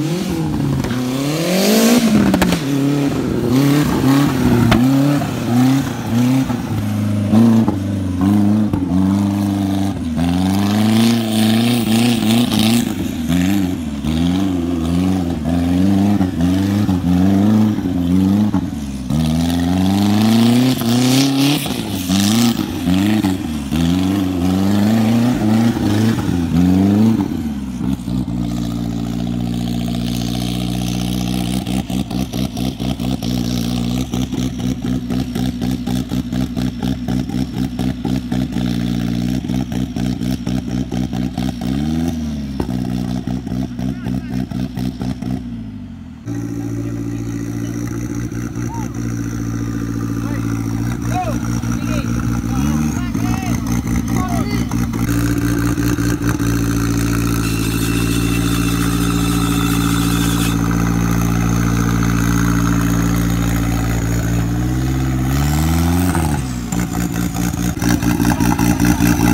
Mm-hmm.